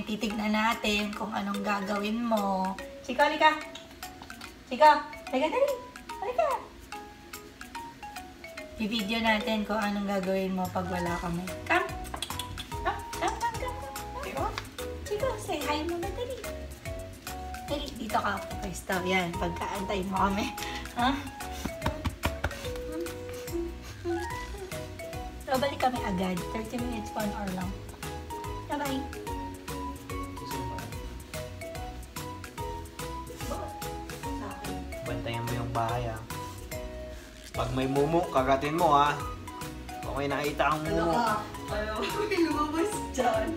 ngayon titignan natin kung anong gagawin mo. Chika, halika. Chika, halika dali. Halika. I-video natin kung anong gagawin mo pag wala kami. Come. Come, come, come, come. come. come. Chika, say hi muna dali. Dali, dito ka. Pwesto. Yan, pagkaantay mo kami. Ha? So, balik kami agad. 30 minutes, 1 hour lang. Bye-bye. Bahay ah. Pag may mumu, kagatin mo ah. Okay, nakita ang mumu. Ano? May lumabas dyan.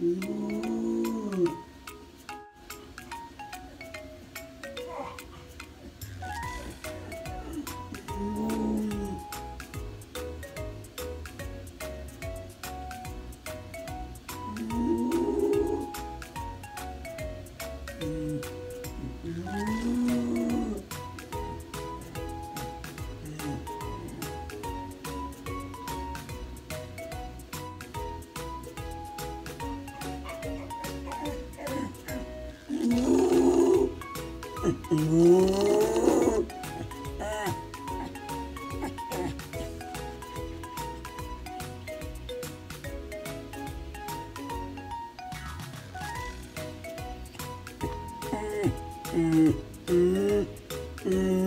mm. 음, 음, 음.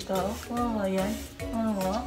したわーいわ